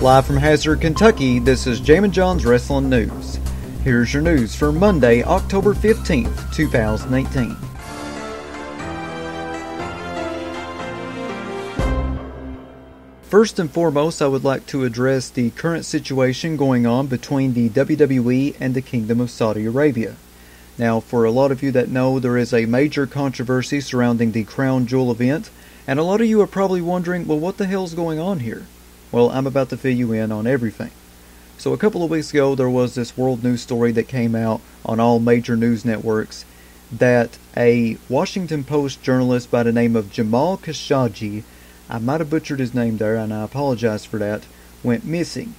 Live from Hazard, Kentucky, this is Jammin' Jon's Wrestling News. Here's your news for Monday, October 15th, 2018. First and foremost, I would like to address the current situation going on between the WWE and the Kingdom of Saudi Arabia. Now, for a lot of you that know, there is a major controversy surrounding the Crown Jewel event, and a lot of you are probably wondering, well, what the hell's going on here? Well, I'm about to fill you in on everything. So, a couple of weeks ago, there was this world news story that came out on all major news networks that a Washington Post journalist by the name of Jamal Khashoggi, I might have butchered his name there, and I apologize for that, went missing.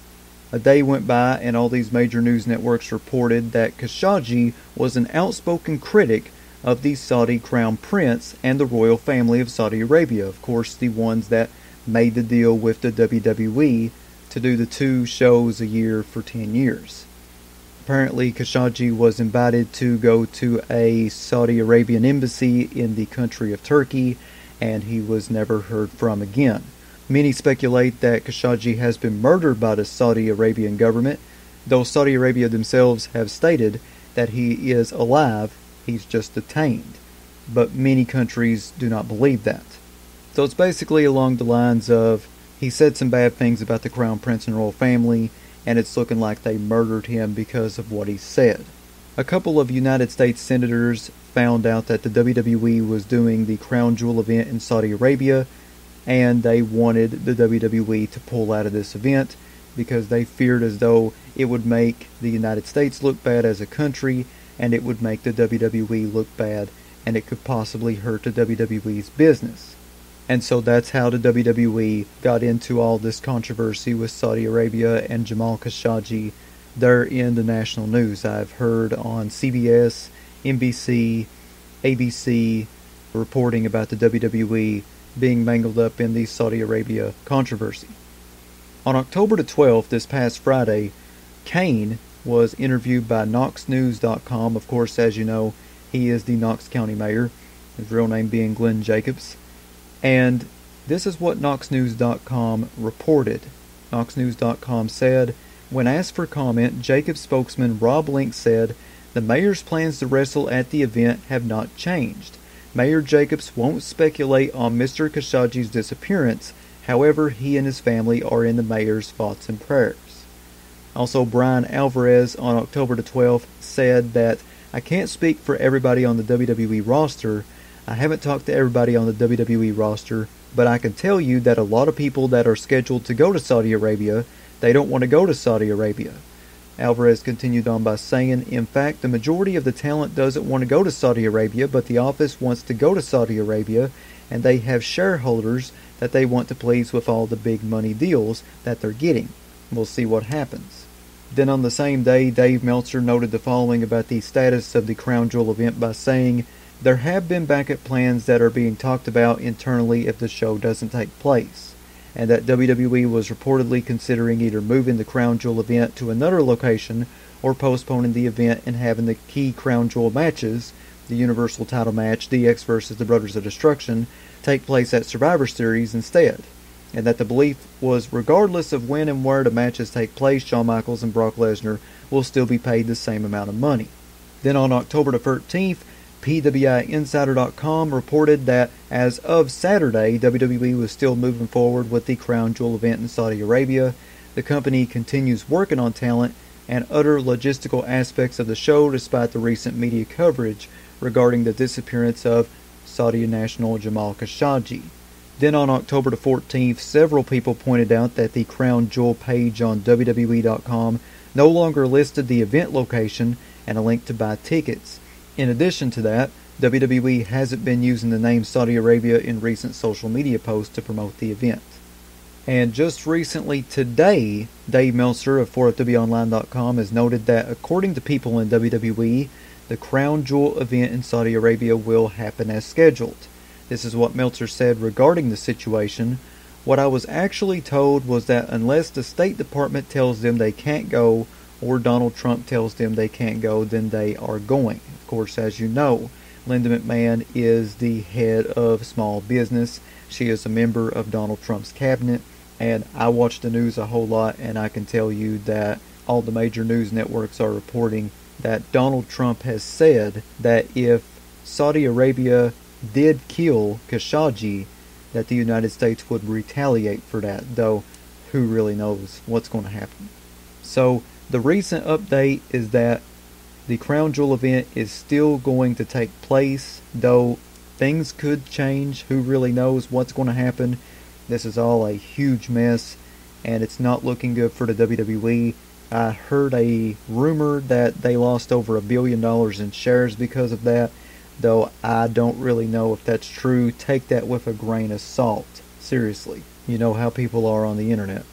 A day went by, and all these major news networks reported that Khashoggi was an outspoken critic of the Saudi crown prince and the royal family of Saudi Arabia. Of course, the ones that made the deal with the WWE to do the two shows a year for 10 years. Apparently, Khashoggi was invited to go to a Saudi Arabian embassy in the country of Turkey, and he was never heard from again. Many speculate that Khashoggi has been murdered by the Saudi Arabian government, though Saudi Arabia themselves have stated that he is alive, he's just detained. But many countries do not believe that. So it's basically along the lines of he said some bad things about the crown prince and royal family, and it's looking like they murdered him because of what he said. A couple of United States senators found out that the WWE was doing the crown jewel event in Saudi Arabia, and they wanted the WWE to pull out of this event because they feared as though it would make the United States look bad as a country and it would make the WWE look bad and it could possibly hurt the WWE's business. And so that's how the WWE got into all this controversy with Saudi Arabia and Jamal Khashoggi. They're in the national news. I've heard on CBS, NBC, ABC reporting about the WWE being mangled up in the Saudi Arabia controversy. On October the 12th, this past Friday, Kane was interviewed by KnoxNews.com. Of course, as you know, he is the Knox County Mayor, his real name being Glenn Jacobs. And this is what KnoxNews.com reported. KnoxNews.com said, when asked for comment, Jacobs spokesman Rob Link said, the mayor's plans to wrestle at the event have not changed. Mayor Jacobs won't speculate on Mr. Khashoggi's disappearance. However, he and his family are in the mayor's thoughts and prayers. Also, Bryan Alvarez on October the 12th said that I can't speak for everybody on the WWE roster, I haven't talked to everybody on the WWE roster, but I can tell you that a lot of people that are scheduled to go to Saudi Arabia, they don't want to go to Saudi Arabia. Alvarez continued on by saying, In fact, the majority of the talent doesn't want to go to Saudi Arabia, but the office wants to go to Saudi Arabia, and they have shareholders that they want to please with all the big money deals that they're getting. We'll see what happens. Then on the same day, Dave Meltzer noted the following about the status of the Crown Jewel event by saying, there have been backup plans that are being talked about internally if the show doesn't take place, and that WWE was reportedly considering either moving the Crown Jewel event to another location or postponing the event and having the key Crown Jewel matches, the Universal title match, DX versus the Brothers of Destruction, take place at Survivor Series instead. And that the belief was regardless of when and where the matches take place, Shawn Michaels and Brock Lesnar will still be paid the same amount of money. Then on October the 13th, PWInsider.com reported that as of Saturday, WWE was still moving forward with the Crown Jewel event in Saudi Arabia. The company continues working on talent and other logistical aspects of the show despite the recent media coverage regarding the disappearance of Saudi national Jamal Khashoggi. Then on October the 14th, several people pointed out that the Crown Jewel page on WWE.com no longer listed the event location and a link to buy tickets. In addition to that, WWE hasn't been using the name Saudi Arabia in recent social media posts to promote the event. And just recently today, Dave Meltzer of F4WOnline.com has noted that according to people in WWE, the Crown Jewel event in Saudi Arabia will happen as scheduled. This is what Meltzer said regarding the situation. What I was actually told was that unless the State Department tells them they can't go, or Donald Trump tells them they can't go, then they are going. Course, as you know, Linda McMahon is the head of small business. She is a member of Donald Trump's cabinet, And I watch the news a whole lot, and I can tell you that all the major news networks are reporting that Donald Trump has said that if Saudi Arabia did kill Khashoggi, that the United States would retaliate for that, though who really knows what's going to happen. So, the recent update is that the Crown Jewel event is still going to take place, though things could change. Who really knows what's going to happen? This is all a huge mess, and it's not looking good for the WWE. I heard a rumor that they lost over a billion dollars in shares because of that, though I don't really know if that's true. Take that with a grain of salt. Seriously. You know how people are on the internet.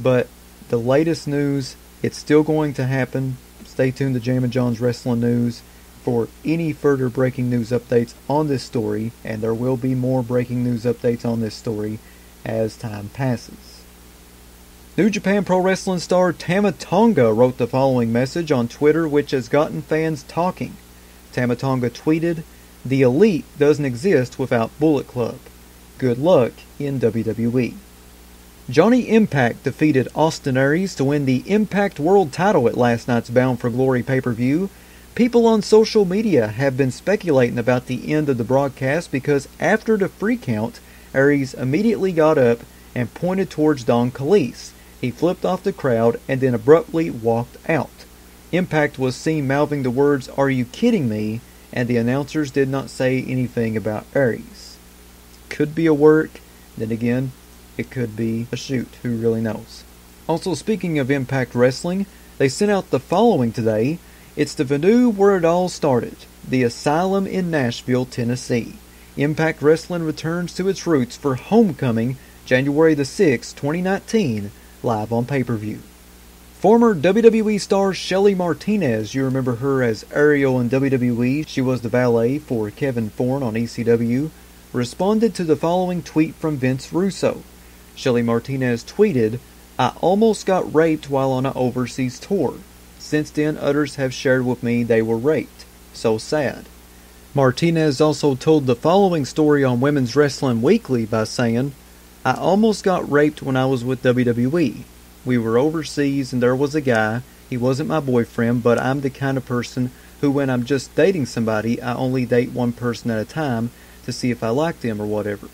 But the latest news, it's still going to happen. Stay tuned to Jammin' Jon's Wrestling News for any further breaking news updates on this story, and there will be more breaking news updates on this story as time passes. New Japan Pro Wrestling star Tama Tonga wrote the following message on Twitter, which has gotten fans talking. Tama Tonga tweeted, The Elite doesn't exist without Bullet Club. Good luck in WWE. Johnny Impact defeated Austin Aries to win the Impact World title at last night's Bound for Glory pay per view. People on social media have been speculating about the end of the broadcast because after the free count, Aries immediately got up and pointed towards Don Callis. He flipped off the crowd and then abruptly walked out. Impact was seen mouthing the words, Are you kidding me? and the announcers did not say anything about Aries. Could be a work, then again, it could be a shoot. Who really knows? Also, speaking of Impact Wrestling, they sent out the following today. It's the venue where it all started the Asylum in Nashville, Tennessee. Impact Wrestling returns to its roots for Homecoming, January the 6th, 2019 live on pay per view. Former WWE star Shelly Martinez, you remember her as Ariel in WWE, she was the valet for Kevin Thorn on ECW, responded to the following tweet from Vince Russo. Shelly Martinez tweeted, I almost got raped while on an overseas tour. Since then, others have shared with me they were raped. So sad. Martinez also told the following story on Women's Wrestling Weekly by saying, I almost got raped when I was with WWE. We were overseas and there was a guy. He wasn't my boyfriend, but I'm the kind of person who, when I'm just dating somebody, I only date one person at a time to see if I like them or whatever.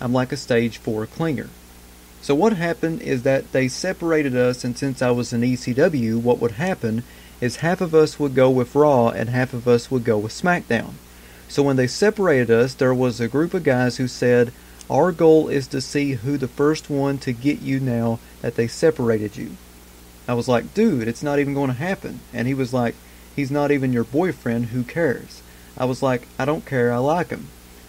I'm like a stage four clinger. So what happened is that they separated us, and since I was in ECW, what would happen is half of us would go with Raw and half of us would go with SmackDown. So when they separated us, there was a group of guys who said, our goal is to see who the first one to get you now that they separated you. I was like, dude, it's not even going to happen. And he was like, he's not even your boyfriend, who cares? I was like, I don't care, I like him.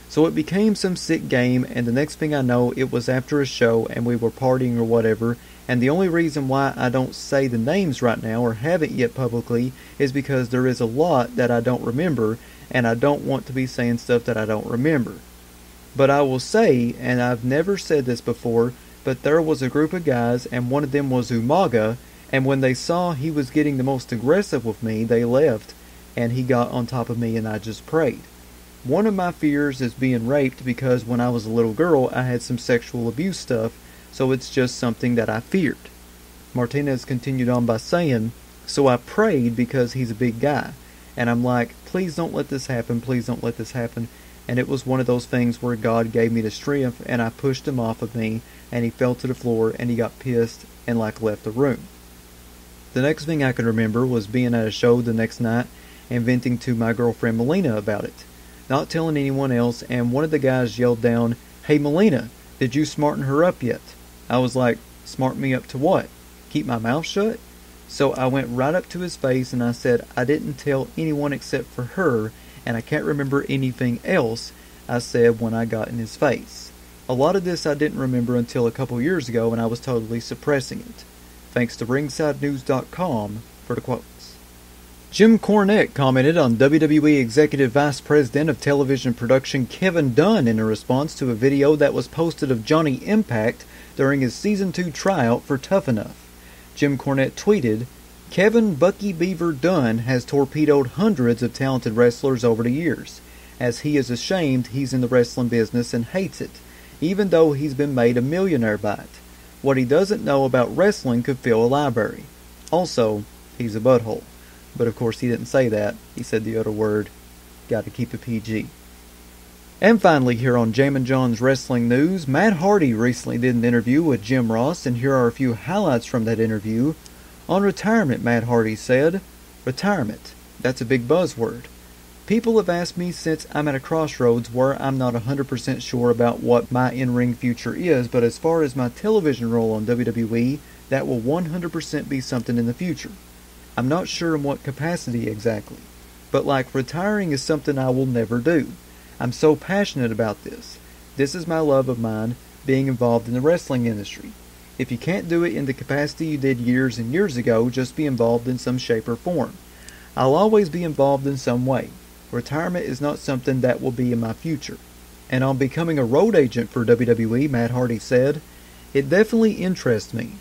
So it became some sick game, and the next thing I know, it was after a show and we were partying or whatever. And the only reason why I don't say the names right now or haven't yet publicly is because there is a lot that I don't remember, and I don't want to be saying stuff that I don't remember. But I will say, and I've never said this before, but there was a group of guys, and one of them was Umaga, and when they saw he was getting the most aggressive with me, they left, and he got on top of me, and I just prayed. One of my fears is being raped because when I was a little girl, I had some sexual abuse stuff, so it's just something that I feared. Martinez continued on by saying, So I prayed because he's a big guy. And I'm like, please don't let this happen, please don't let this happen and it was one of those things where God gave me the strength and I pushed him off of me and he fell to the floor and he got pissed and like left the room. The next thing I can remember was being at a show the next night and venting to my girlfriend Melina about it, not telling anyone else, and one of the guys yelled down, Hey Melina, did you smarten her up yet? I was like, Smart me up to what? Keep my mouth shut? So I went right up to his face and I said, I didn't tell anyone except for her and I can't remember anything else I said when I got in his face. A lot of this I didn't remember until a couple years ago and I was totally suppressing it. Thanks to RingsideNews.com for the quotes. Jim Cornette commented on WWE Executive Vice President of Television Production Kevin Dunn in a response to a video that was posted of Johnny Impact during his Season 2 tryout for Tough Enough. Jim Cornette tweeted, Kevin Bucky Beaver Dunn has torpedoed hundreds of talented wrestlers over the years, as he is ashamed he's in the wrestling business and hates it, even though he's been made a millionaire by it. What he doesn't know about wrestling could fill a library. Also, he's a butthole. But of course, he didn't say that. He said the other word. Gotta keep it PG. And finally, here on Jammin' Jon's Wrestling News, Matt Hardy recently did an interview with Jim Ross, and here are a few highlights from that interview. On retirement, Matt Hardy said, Retirement. That's a big buzzword. People have asked me since I'm at a crossroads where I'm not 100% sure about what my in ring future is, but as far as my television role on WWE, that will 100% be something in the future. I'm not sure in what capacity exactly, but like retiring is something I will never do. I'm so passionate about this. This is my love of mine, being involved in the wrestling industry. If you can't do it in the capacity you did years and years ago, just be involved in some shape or form. I'll always be involved in some way. Retirement is not something that will be in my future. And on becoming a road agent for WWE, Matt Hardy said, It definitely interests me.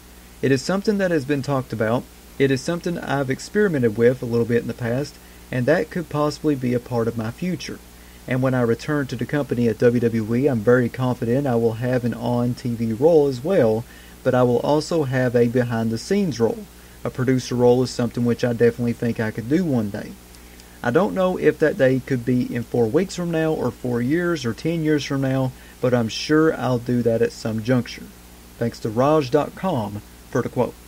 It is something that has been talked about. It is something I've experimented with a little bit in the past, and that could possibly be a part of my future. And when I return to the company at WWE, I'm very confident I will have an on TV role as well, but I will also have a behind the scenes role. A producer role is something which I definitely think I could do one day. I don't know if that day could be in four weeks from now, or four years, or ten years from now, but I'm sure I'll do that at some juncture. Thanks to Raj.com for the quotes.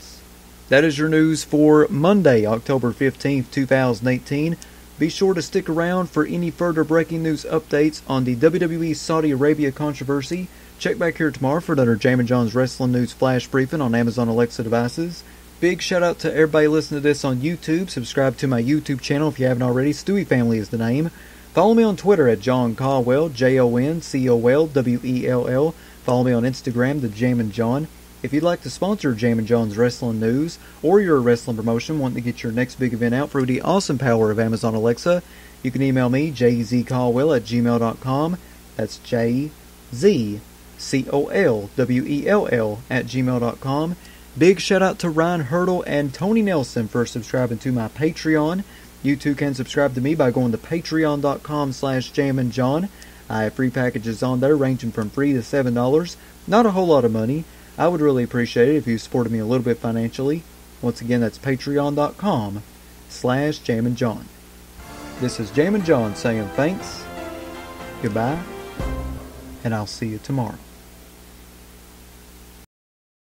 That is your news for Monday, October 15th, 2018. Be sure to stick around for any further breaking news updates on the WWE Saudi Arabia controversy. Check back here tomorrow for another Jammin' Jon's Wrestling News Flash Briefing on Amazon Alexa devices. Big shout out to everybody listening to this on YouTube. Subscribe to my YouTube channel if you haven't already. Stewie Family is the name. Follow me on Twitter at Jon Colwell, J O N C O L W E L L. Follow me on Instagram, the Jammin' Jon. If you'd like to sponsor Jam & John's Wrestling News, or you're a wrestling promotion wanting to get your next big event out through the awesome power of Amazon Alexa, you can email me, jzcolwell at gmail.com. That's J-Z-C-O-L-W-E-L-L at gmail.com. Big shout out to Ryan Hurdle and Tony Nelson for subscribing to my Patreon. You too can subscribe to me by going to patreon.com slash jamandjohn. I have free packages on there ranging from free to $7. Not a whole lot of money. I would really appreciate it if you supported me a little bit financially. Once again, that's patreon.com slash Jon. This is Jammin' Jon saying thanks, goodbye, and I'll see you tomorrow.